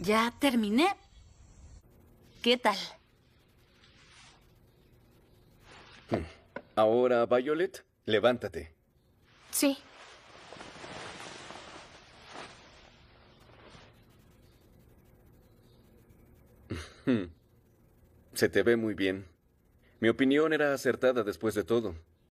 Ya terminé. ¿Qué tal? Ahora, Violet, levántate. Sí. Hmm. Se te ve muy bien. Mi opinión era acertada después de todo.